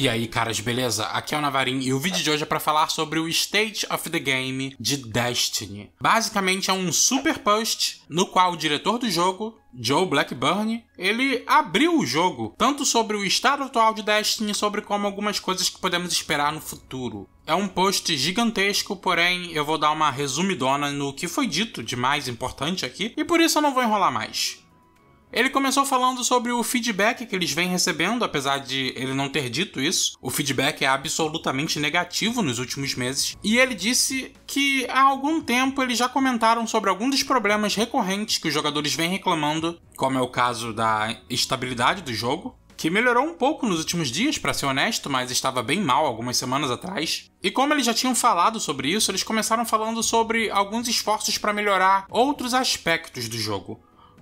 E aí, caras, beleza? Aqui é o Navarin e o vídeo de hoje é para falar sobre o State of the Game de Destiny. Basicamente é um super post no qual o diretor do jogo, Joe Blackburn, ele abriu o jogo, tanto sobre o estado atual de Destiny, sobre como algumas coisas que podemos esperar no futuro. É um post gigantesco, porém eu vou dar uma resumidona no que foi dito de mais importante aqui, e por isso eu não vou enrolar mais. Ele começou falando sobre o feedback que eles vêm recebendo, apesar de ele não ter dito isso. O feedback é absolutamente negativo nos últimos meses. E ele disse que há algum tempo eles já comentaram sobre alguns dos problemas recorrentes que os jogadores vêm reclamando, como é o caso da estabilidade do jogo, que melhorou um pouco nos últimos dias, para ser honesto, mas estava bem mal algumas semanas atrás. E como eles já tinham falado sobre isso, eles começaram falando sobre alguns esforços para melhorar outros aspectos do jogo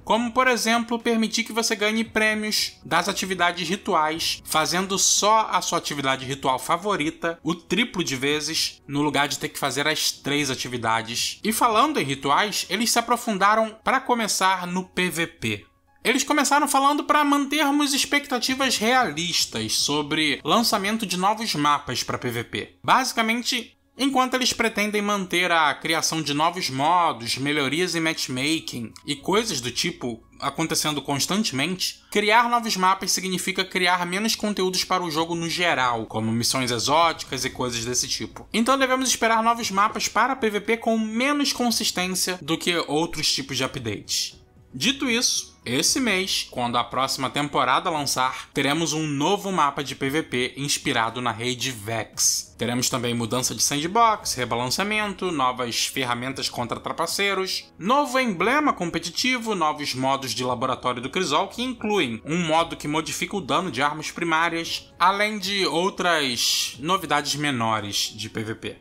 como por exemplo permitir que você ganhe prêmios das atividades rituais, fazendo só a sua atividade ritual favorita o triplo de vezes, no lugar de ter que fazer as três atividades. E falando em rituais, eles se aprofundaram para começar no PVP. Eles começaram falando para mantermos expectativas realistas sobre lançamento de novos mapas para PVP. Basicamente, Enquanto eles pretendem manter a criação de novos modos, melhorias em matchmaking e coisas do tipo acontecendo constantemente, criar novos mapas significa criar menos conteúdos para o jogo no geral, como missões exóticas e coisas desse tipo. Então devemos esperar novos mapas para PVP com menos consistência do que outros tipos de updates. Dito isso, esse mês, quando a próxima temporada lançar, teremos um novo mapa de PVP inspirado na rede Vex. Teremos também mudança de sandbox, rebalanceamento, novas ferramentas contra trapaceiros, novo emblema competitivo, novos modos de laboratório do Crisol que incluem um modo que modifica o dano de armas primárias, além de outras novidades menores de PVP.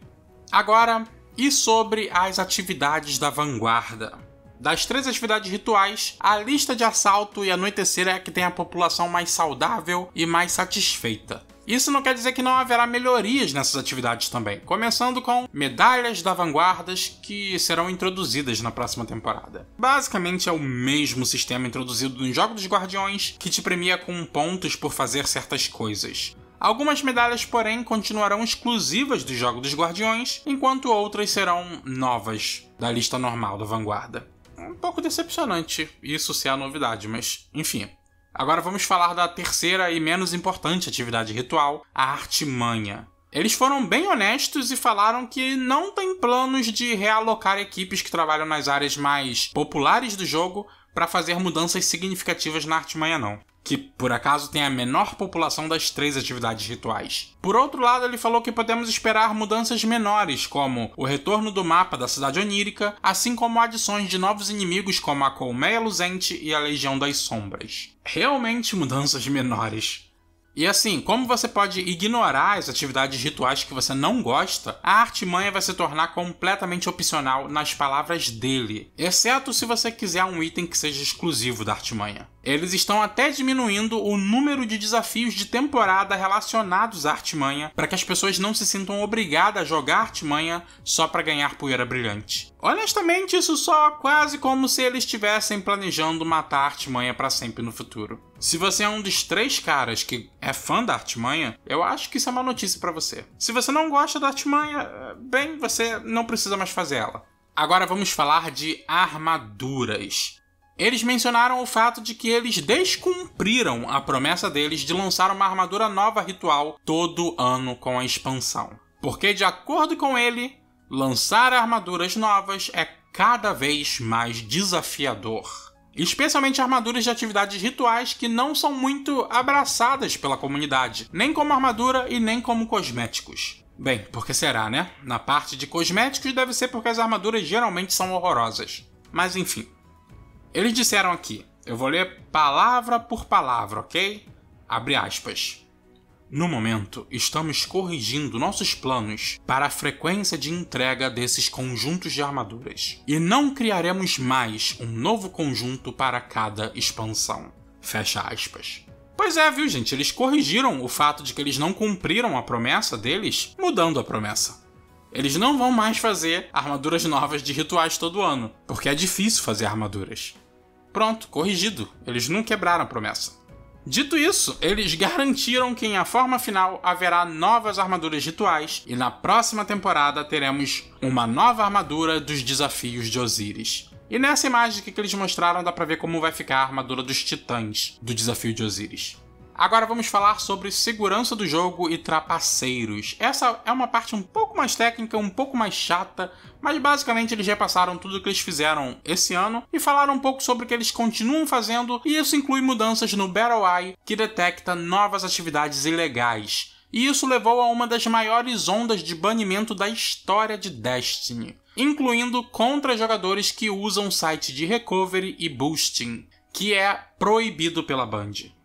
Agora, e sobre as atividades da vanguarda? Das três atividades rituais, a lista de assalto e anoitecer é a que tem a população mais saudável e mais satisfeita. Isso não quer dizer que não haverá melhorias nessas atividades também, começando com medalhas da vanguardas que serão introduzidas na próxima temporada. Basicamente é o mesmo sistema introduzido no Jogo dos Guardiões, que te premia com pontos por fazer certas coisas. Algumas medalhas, porém, continuarão exclusivas do Jogo dos Guardiões, enquanto outras serão novas da lista normal da Vanguarda um pouco decepcionante isso ser a novidade, mas enfim. Agora vamos falar da terceira e menos importante atividade ritual, a artimanha. Eles foram bem honestos e falaram que não tem planos de realocar equipes que trabalham nas áreas mais populares do jogo para fazer mudanças significativas na artimanha não que por acaso tem a menor população das três atividades rituais. Por outro lado, ele falou que podemos esperar mudanças menores, como o retorno do mapa da cidade onírica, assim como adições de novos inimigos como a Colmeia Luzente e a Legião das Sombras. Realmente mudanças menores. E assim, como você pode ignorar as atividades rituais que você não gosta, a artimanha vai se tornar completamente opcional nas palavras dele, exceto se você quiser um item que seja exclusivo da artimanha. Eles estão até diminuindo o número de desafios de temporada relacionados à artimanha para que as pessoas não se sintam obrigadas a jogar artimanha só para ganhar poeira brilhante. Honestamente, isso só quase como se eles estivessem planejando matar a artimanha para sempre no futuro. Se você é um dos três caras que é fã da artimanha, eu acho que isso é uma notícia para você. Se você não gosta da artimanha, bem, você não precisa mais fazer ela. Agora vamos falar de armaduras. Eles mencionaram o fato de que eles descumpriram a promessa deles de lançar uma armadura nova ritual todo ano com a expansão. Porque, de acordo com ele, lançar armaduras novas é cada vez mais desafiador. Especialmente armaduras de atividades rituais que não são muito abraçadas pela comunidade, nem como armadura e nem como cosméticos. Bem, porque será, né? Na parte de cosméticos deve ser porque as armaduras geralmente são horrorosas. Mas enfim. Eles disseram aqui, eu vou ler palavra por palavra, ok? Abre aspas. No momento, estamos corrigindo nossos planos para a frequência de entrega desses conjuntos de armaduras, e não criaremos mais um novo conjunto para cada expansão. Fecha aspas. Pois é, viu, gente? Eles corrigiram o fato de que eles não cumpriram a promessa deles, mudando a promessa. Eles não vão mais fazer armaduras novas de rituais todo ano, porque é difícil fazer armaduras. Pronto, corrigido. Eles não quebraram a promessa. Dito isso, eles garantiram que em a forma final haverá novas armaduras rituais e na próxima temporada teremos uma nova armadura dos desafios de Osiris. E nessa imagem que eles mostraram dá pra ver como vai ficar a armadura dos titãs do desafio de Osiris. Agora vamos falar sobre segurança do jogo e trapaceiros. Essa é uma parte um pouco mais técnica, um pouco mais chata, mas basicamente eles repassaram tudo o que eles fizeram esse ano e falaram um pouco sobre o que eles continuam fazendo, e isso inclui mudanças no Battle Eye que detecta novas atividades ilegais. E isso levou a uma das maiores ondas de banimento da história de Destiny, incluindo contra jogadores que usam site de recovery e boosting, que é proibido pela Band.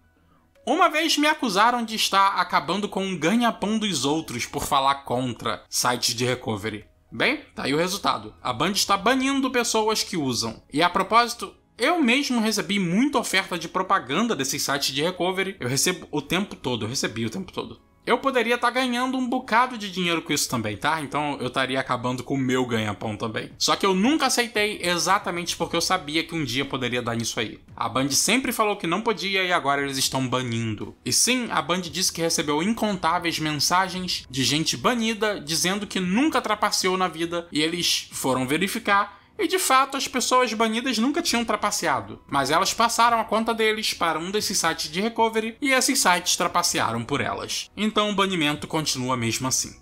Uma vez me acusaram de estar acabando com um ganha-pão dos outros por falar contra sites de recovery. Bem, tá aí o resultado. A Band está banindo pessoas que usam. E a propósito, eu mesmo recebi muita oferta de propaganda desses sites de recovery. Eu recebo o tempo todo, eu recebi o tempo todo eu poderia estar tá ganhando um bocado de dinheiro com isso também, tá? Então eu estaria acabando com o meu ganha-pão também. Só que eu nunca aceitei exatamente porque eu sabia que um dia poderia dar nisso aí. A Band sempre falou que não podia e agora eles estão banindo. E sim, a Band disse que recebeu incontáveis mensagens de gente banida dizendo que nunca trapaceou na vida e eles foram verificar e de fato, as pessoas banidas nunca tinham trapaceado, mas elas passaram a conta deles para um desses sites de recovery e esses sites trapacearam por elas. Então o banimento continua mesmo assim.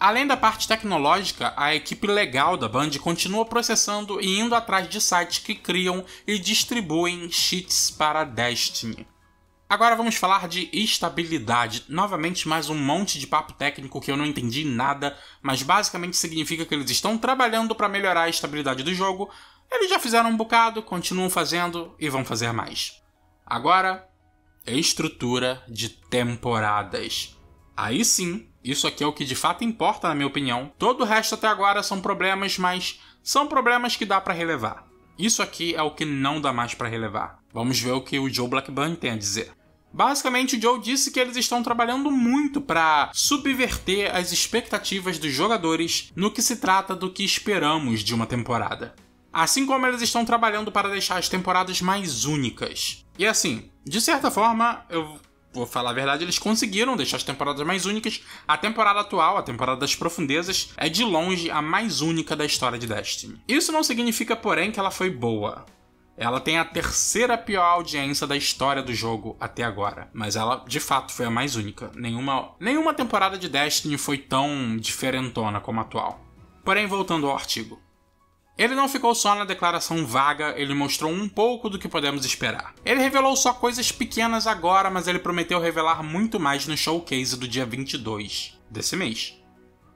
Além da parte tecnológica, a equipe legal da Band continua processando e indo atrás de sites que criam e distribuem cheats para Destiny. Agora vamos falar de estabilidade. Novamente, mais um monte de papo técnico que eu não entendi nada, mas basicamente significa que eles estão trabalhando para melhorar a estabilidade do jogo. Eles já fizeram um bocado, continuam fazendo e vão fazer mais. Agora, estrutura de temporadas. Aí sim, isso aqui é o que de fato importa, na minha opinião. Todo o resto até agora são problemas, mas são problemas que dá para relevar. Isso aqui é o que não dá mais para relevar. Vamos ver o que o Joe Blackburn tem a dizer. Basicamente, o Joe disse que eles estão trabalhando muito para subverter as expectativas dos jogadores no que se trata do que esperamos de uma temporada. Assim como eles estão trabalhando para deixar as temporadas mais únicas. E assim, de certa forma, eu vou falar a verdade, eles conseguiram deixar as temporadas mais únicas. A temporada atual, a temporada das profundezas, é de longe a mais única da história de Destiny. Isso não significa, porém, que ela foi boa. Ela tem a terceira pior audiência da história do jogo até agora, mas ela de fato foi a mais única. Nenhuma, nenhuma temporada de Destiny foi tão diferentona como a atual. Porém, voltando ao artigo. Ele não ficou só na declaração vaga, ele mostrou um pouco do que podemos esperar. Ele revelou só coisas pequenas agora, mas ele prometeu revelar muito mais no showcase do dia 22 desse mês.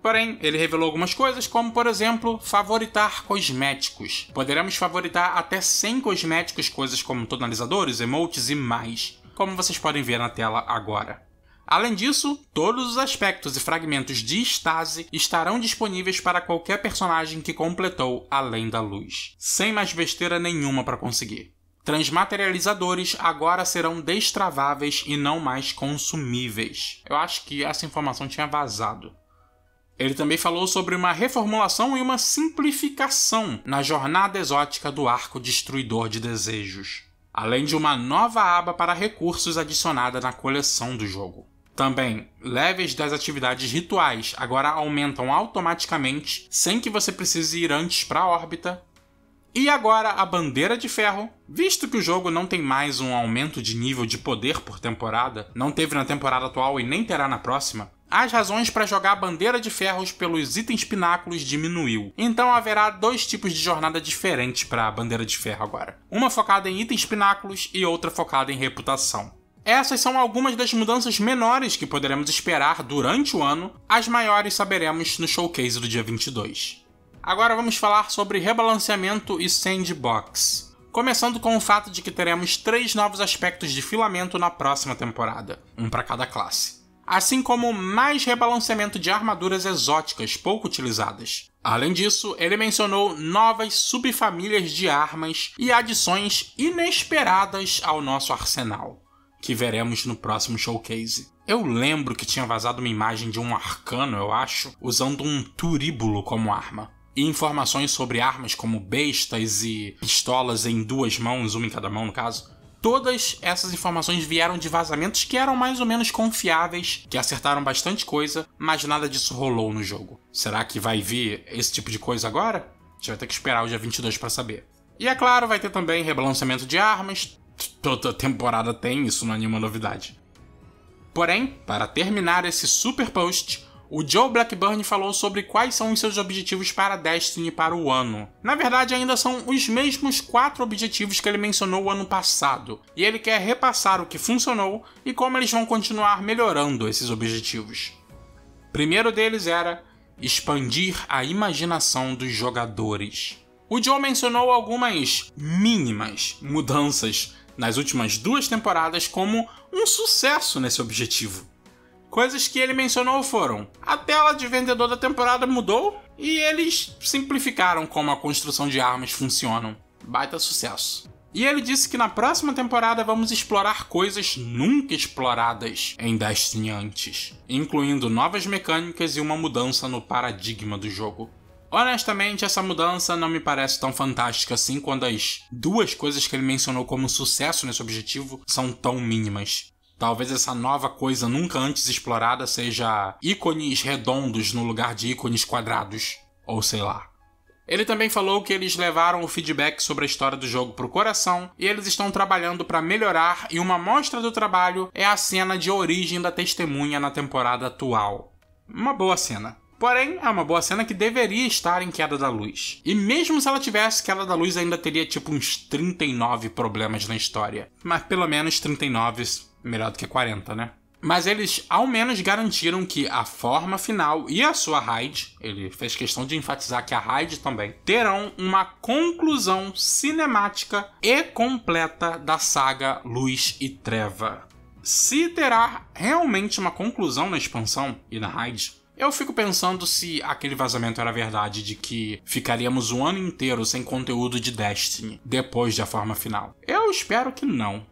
Porém, ele revelou algumas coisas, como por exemplo, favoritar cosméticos. Poderemos favoritar até 100 cosméticos, coisas como tonalizadores, emotes e mais, como vocês podem ver na tela agora. Além disso, todos os aspectos e fragmentos de Stasi estarão disponíveis para qualquer personagem que completou Além da Luz, sem mais besteira nenhuma para conseguir. Transmaterializadores agora serão destraváveis e não mais consumíveis. Eu acho que essa informação tinha vazado. Ele também falou sobre uma reformulação e uma simplificação na jornada exótica do arco destruidor de desejos, além de uma nova aba para recursos adicionada na coleção do jogo. Também, levels das atividades rituais agora aumentam automaticamente sem que você precise ir antes para a órbita. E agora a bandeira de ferro, visto que o jogo não tem mais um aumento de nível de poder por temporada, não teve na temporada atual e nem terá na próxima, as razões para jogar a bandeira de ferros pelos itens pináculos diminuiu. Então haverá dois tipos de jornada diferentes para a bandeira de ferro agora. Uma focada em itens pináculos e outra focada em reputação. Essas são algumas das mudanças menores que poderemos esperar durante o ano, as maiores saberemos no showcase do dia 22. Agora vamos falar sobre rebalanceamento e sandbox. Começando com o fato de que teremos três novos aspectos de filamento na próxima temporada, um para cada classe assim como mais rebalanceamento de armaduras exóticas pouco utilizadas. Além disso, ele mencionou novas subfamílias de armas e adições inesperadas ao nosso arsenal, que veremos no próximo showcase. Eu lembro que tinha vazado uma imagem de um arcano, eu acho, usando um turíbulo como arma. E informações sobre armas como bestas e pistolas em duas mãos, uma em cada mão no caso, todas essas informações vieram de vazamentos que eram mais ou menos confiáveis, que acertaram bastante coisa, mas nada disso rolou no jogo. Será que vai vir esse tipo de coisa agora? A gente vai ter que esperar o dia 22 para saber. E é claro, vai ter também rebalanceamento de armas. Toda temporada tem, isso não é nenhuma novidade. Porém, para terminar esse super post, o Joe Blackburn falou sobre quais são os seus objetivos para Destiny para o ano. Na verdade, ainda são os mesmos quatro objetivos que ele mencionou o ano passado, e ele quer repassar o que funcionou e como eles vão continuar melhorando esses objetivos. Primeiro deles era expandir a imaginação dos jogadores. O Joe mencionou algumas mínimas mudanças nas últimas duas temporadas como um sucesso nesse objetivo. Coisas que ele mencionou foram: a tela de vendedor da temporada mudou e eles simplificaram como a construção de armas funcionam. Baita sucesso. E ele disse que na próxima temporada vamos explorar coisas nunca exploradas em Destiny antes, incluindo novas mecânicas e uma mudança no paradigma do jogo. Honestamente, essa mudança não me parece tão fantástica assim quando as duas coisas que ele mencionou como sucesso nesse objetivo são tão mínimas. Talvez essa nova coisa nunca antes explorada seja ícones redondos no lugar de ícones quadrados, ou sei lá. Ele também falou que eles levaram o feedback sobre a história do jogo pro coração e eles estão trabalhando para melhorar e uma mostra do trabalho é a cena de origem da testemunha na temporada atual. Uma boa cena. Porém, é uma boa cena que deveria estar em Queda da Luz. E mesmo se ela tivesse, Queda da Luz ainda teria tipo uns 39 problemas na história. Mas pelo menos 39 melhor do que 40, né? Mas eles ao menos garantiram que a forma final e a sua raid, ele fez questão de enfatizar que a raid também, terão uma conclusão cinemática e completa da saga Luz e Treva. Se terá realmente uma conclusão na expansão e na raid, eu fico pensando se aquele vazamento era verdade de que ficaríamos um ano inteiro sem conteúdo de Destiny depois da forma final. Eu espero que não.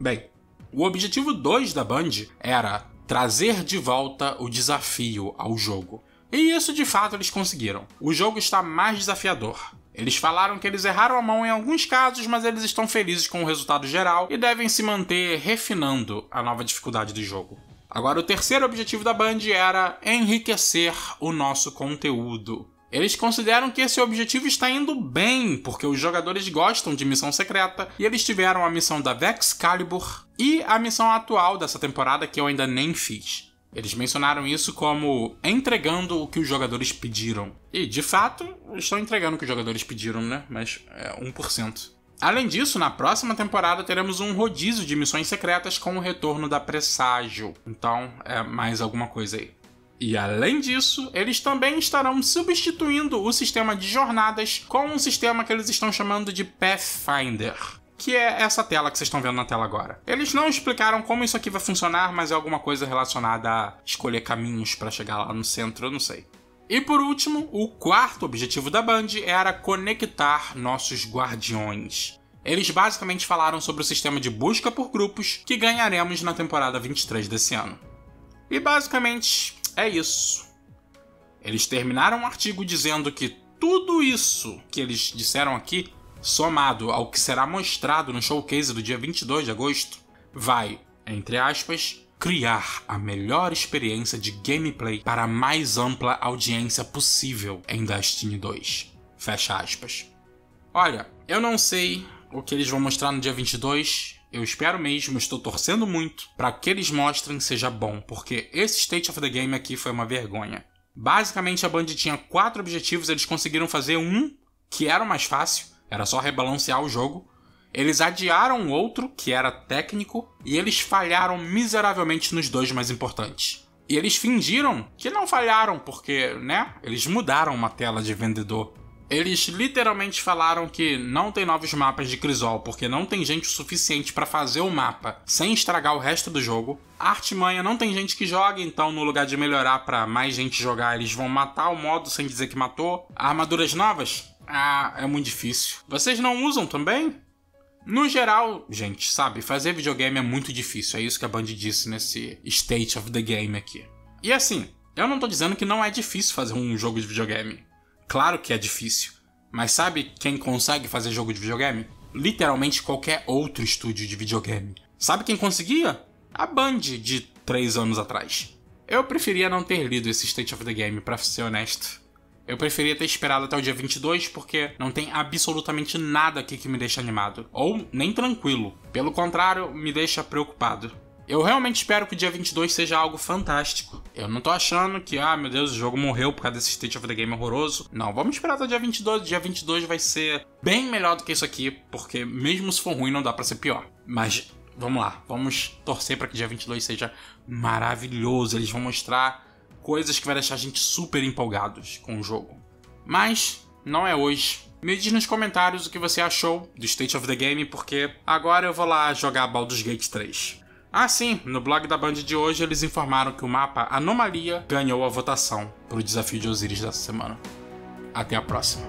Bem, o objetivo 2 da Band era trazer de volta o desafio ao jogo. E isso de fato eles conseguiram. O jogo está mais desafiador. Eles falaram que eles erraram a mão em alguns casos, mas eles estão felizes com o resultado geral e devem se manter refinando a nova dificuldade do jogo. Agora, o terceiro objetivo da Band era enriquecer o nosso conteúdo. Eles consideram que esse objetivo está indo bem, porque os jogadores gostam de missão secreta e eles tiveram a missão da Vexcalibur e a missão atual dessa temporada que eu ainda nem fiz. Eles mencionaram isso como entregando o que os jogadores pediram. E, de fato, estão entregando o que os jogadores pediram, né? Mas é 1%. Além disso, na próxima temporada teremos um rodízio de missões secretas com o retorno da Presságio. Então, é mais alguma coisa aí. E além disso, eles também estarão substituindo o sistema de jornadas com um sistema que eles estão chamando de Pathfinder. Que é essa tela que vocês estão vendo na tela agora. Eles não explicaram como isso aqui vai funcionar, mas é alguma coisa relacionada a escolher caminhos para chegar lá no centro, eu não sei. E por último, o quarto objetivo da Band era conectar nossos guardiões. Eles basicamente falaram sobre o sistema de busca por grupos que ganharemos na temporada 23 desse ano. E basicamente é isso. Eles terminaram o artigo dizendo que tudo isso que eles disseram aqui, somado ao que será mostrado no showcase do dia 22 de agosto, vai, entre aspas, criar a melhor experiência de gameplay para a mais ampla audiência possível em Destiny 2. Fecha aspas. Olha, eu não sei o que eles vão mostrar no dia 22. Eu espero mesmo, estou torcendo muito para que eles mostrem seja bom, porque esse State of the Game aqui foi uma vergonha. Basicamente, a Band tinha quatro objetivos, eles conseguiram fazer um que era o mais fácil, era só rebalancear o jogo. Eles adiaram outro, que era técnico, e eles falharam miseravelmente nos dois mais importantes. E eles fingiram que não falharam, porque, né? Eles mudaram uma tela de vendedor. Eles literalmente falaram que não tem novos mapas de Crisol porque não tem gente o suficiente para fazer o mapa sem estragar o resto do jogo. A Artimanha não tem gente que joga, então no lugar de melhorar para mais gente jogar, eles vão matar o modo sem dizer que matou. Armaduras novas? Ah, é muito difícil. Vocês não usam também? No geral, gente, sabe, fazer videogame é muito difícil. É isso que a Band disse nesse State of the Game aqui. E assim, eu não tô dizendo que não é difícil fazer um jogo de videogame. Claro que é difícil. Mas sabe quem consegue fazer jogo de videogame? literalmente qualquer outro estúdio de videogame. Sabe quem conseguia? A Band de 3 anos atrás. Eu preferia não ter lido esse State of the Game, pra ser honesto. Eu preferia ter esperado até o dia 22 porque não tem absolutamente nada aqui que me deixa animado. Ou nem tranquilo. Pelo contrário, me deixa preocupado. Eu realmente espero que o dia 22 seja algo fantástico. Eu não tô achando que, ah, meu Deus, o jogo morreu por causa desse State of the Game horroroso. Não, vamos esperar até o dia 22. Dia 22 vai ser bem melhor do que isso aqui, porque mesmo se for ruim, não dá para ser pior. Mas vamos lá, vamos torcer para que dia 22 seja maravilhoso. Eles vão mostrar coisas que vai deixar a gente super empolgados com o jogo. Mas não é hoje. Me diz nos comentários o que você achou do State of the Game, porque agora eu vou lá jogar Baldur's Gate 3. Ah, sim, no blog da Band de hoje eles informaram que o mapa Anomalia ganhou a votação para o desafio de Osiris dessa semana. Até a próxima.